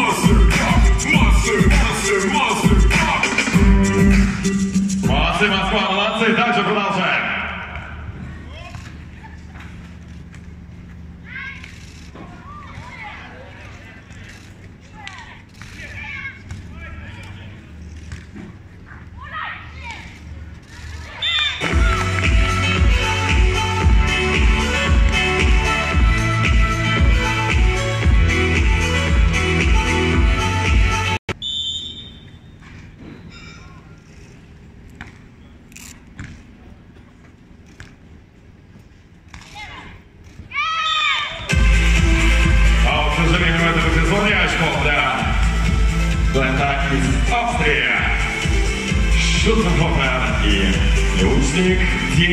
Масло!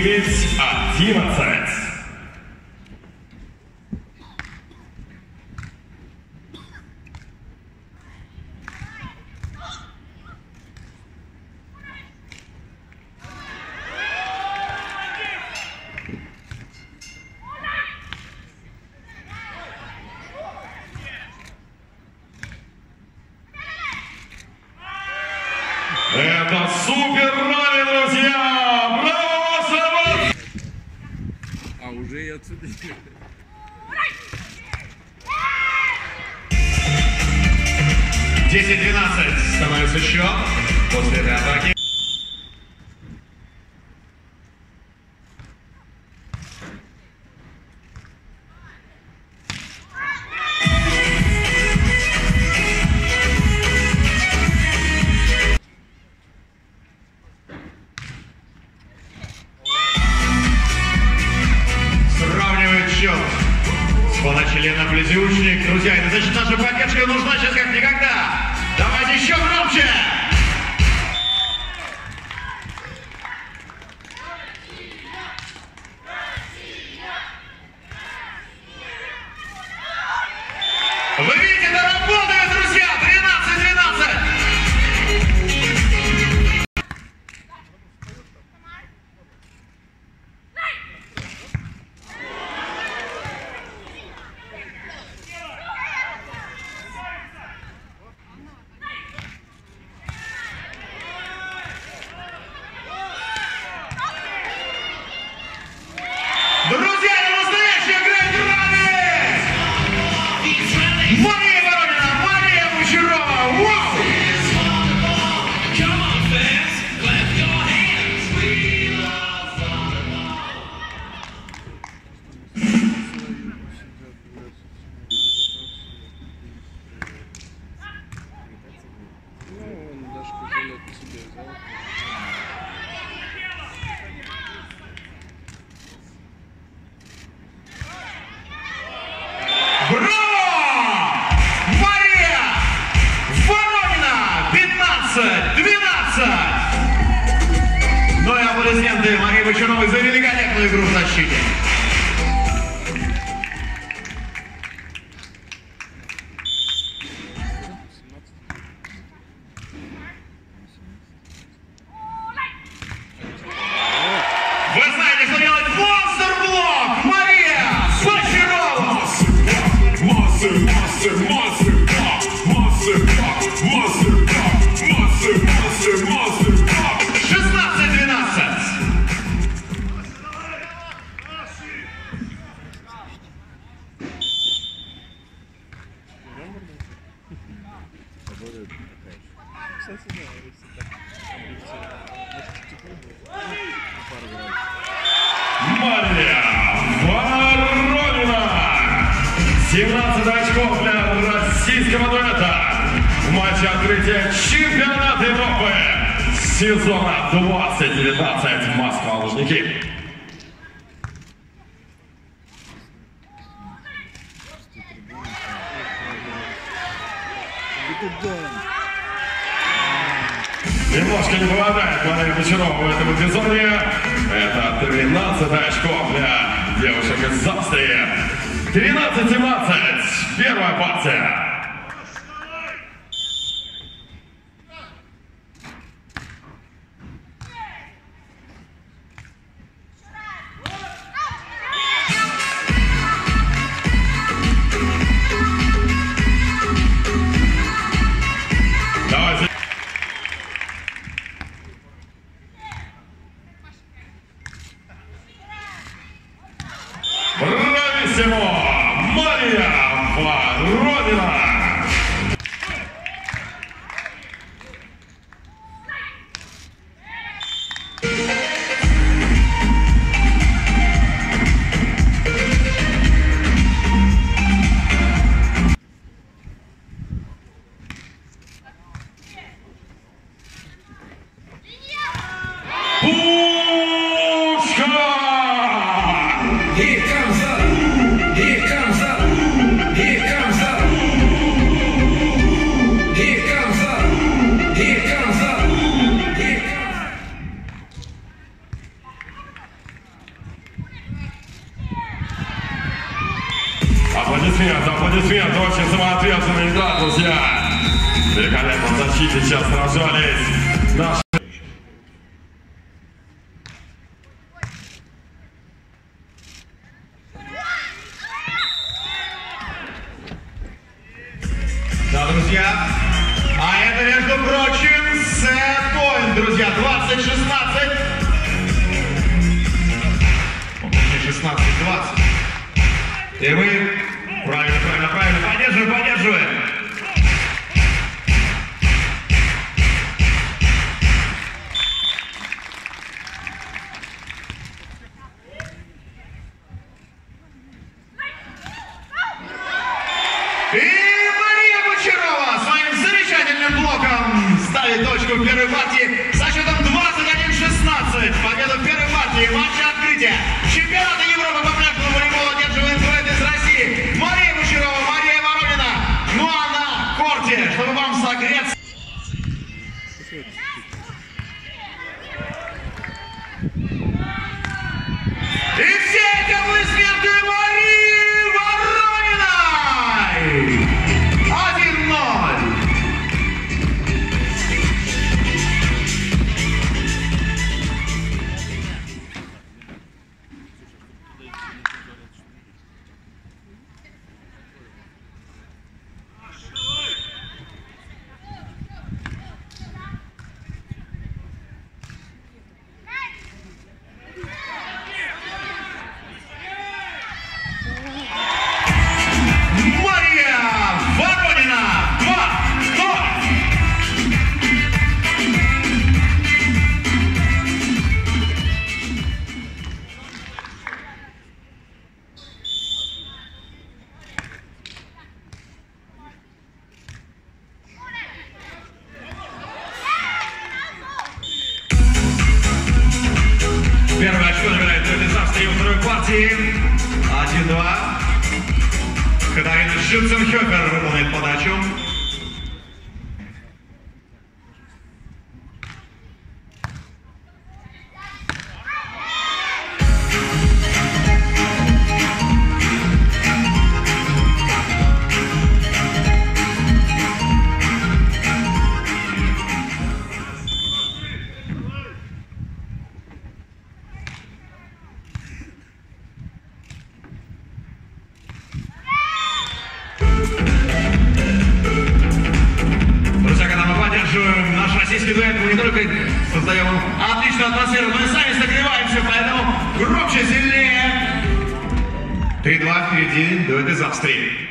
11. Должники. Немножко не попадает Валерий Бочаров в этом эпизоде. Это 13 очков для девушек из Австрии. 13-17. Первая партия. друзья. А это, между прочим, сет-поинт, друзья. 20-16. 16-20. И мы правильно, правильно, правильно. Поддерживаем, поддерживаем. dance. здесь играем, мы не только создаем отличную атмосферу, мы сами согреваемся, поэтому громче, сильнее. 3-2 впереди, дуэт из Австрии.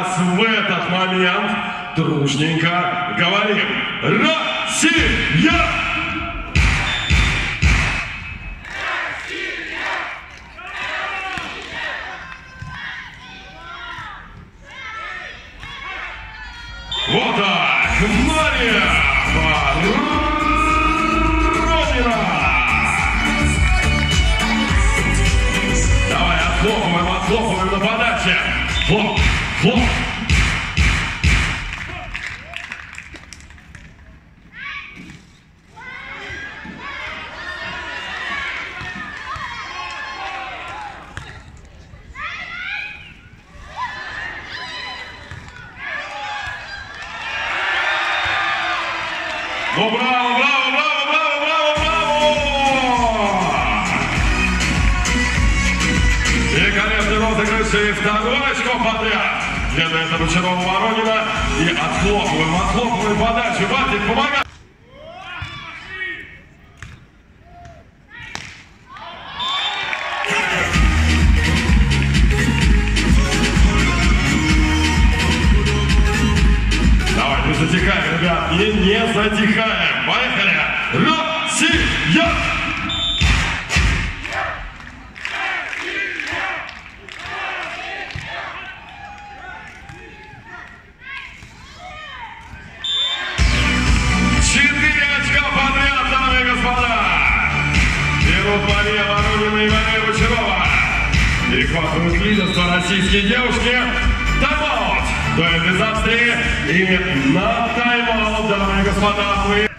раз в этот момент дружненько говорим «Россия!» совершили второй очко подряд. Для этого Бочарова Воронина. И отхлопываем, отхлопываем подачу. Батик, помогай! дуэт из Австрии. И на тайм-аут, дамы и господа, вы.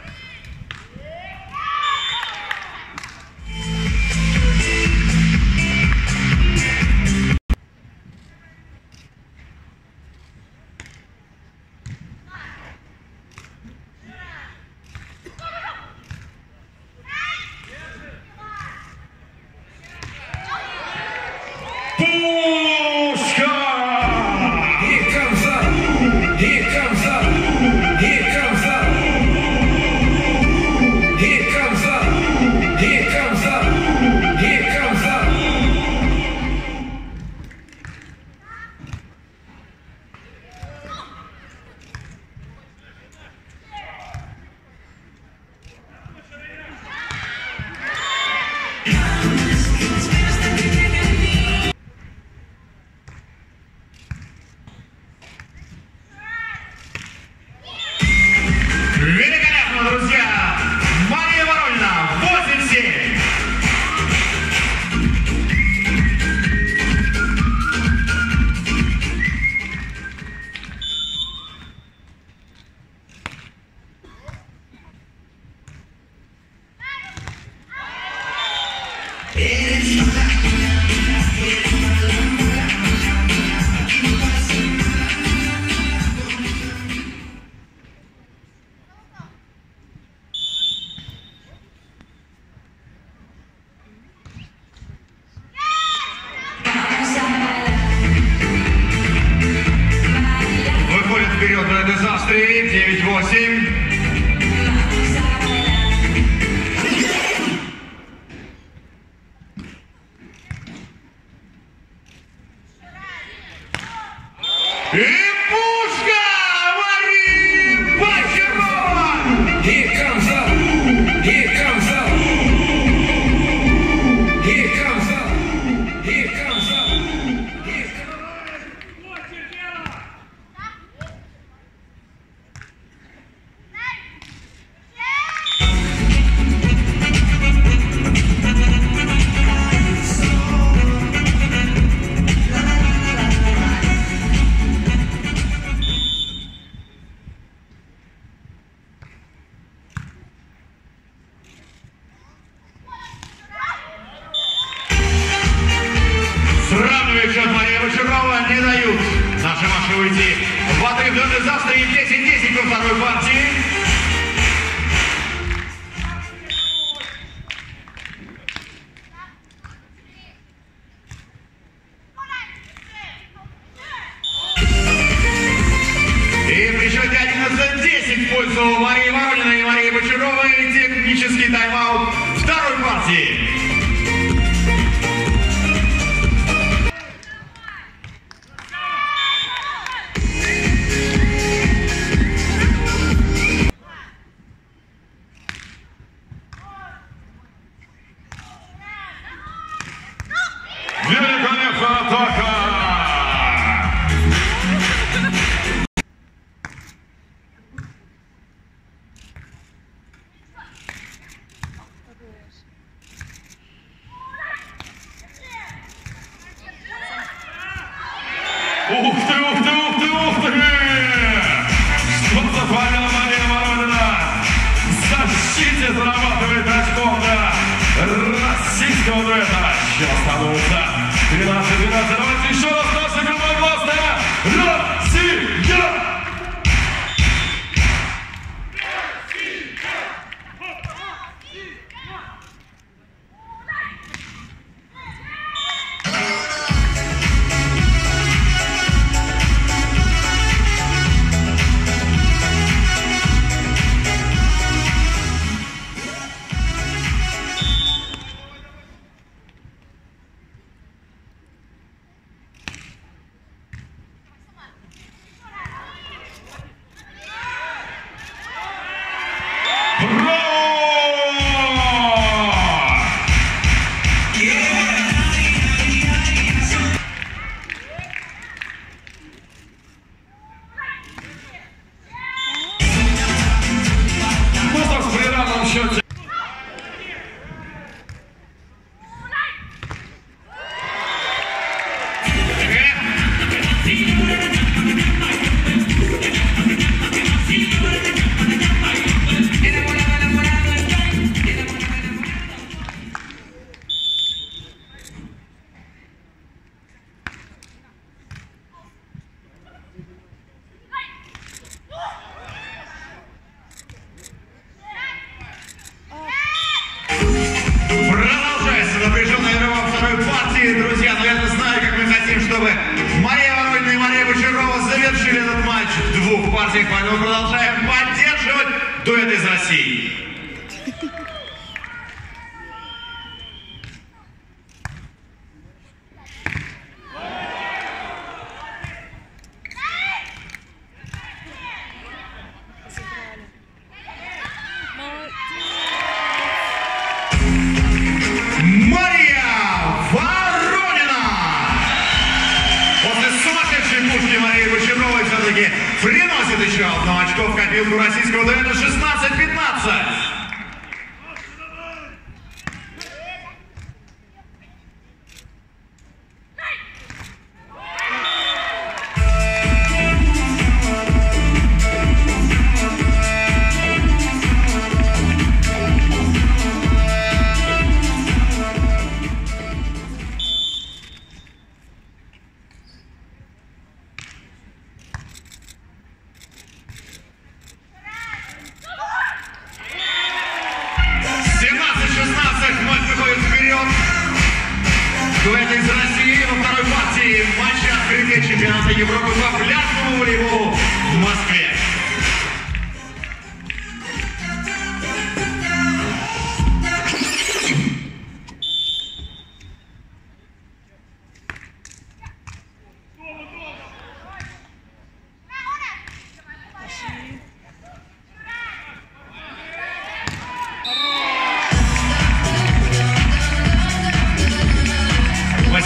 три девять восемь уйти. Воды в застряли 10-10.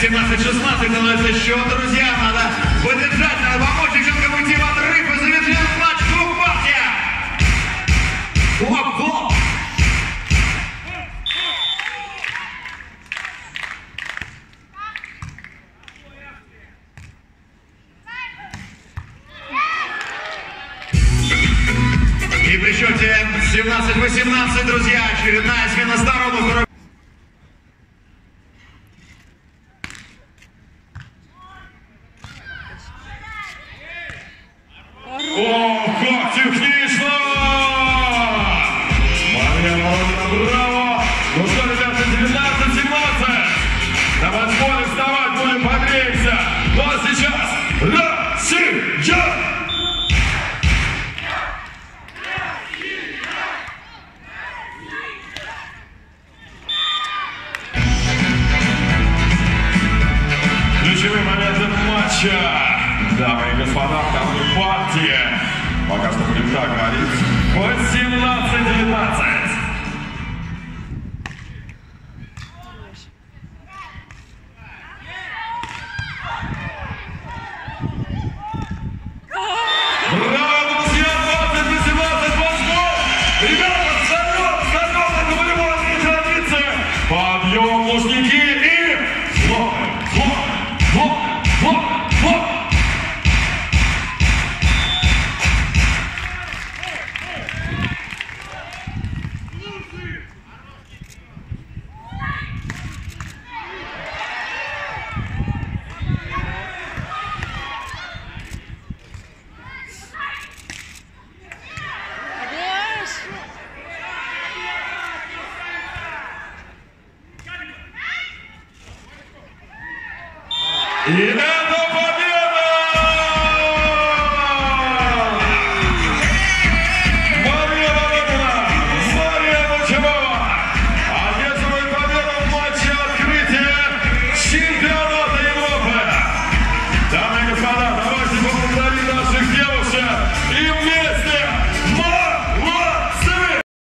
17-16 становится счет, друзья.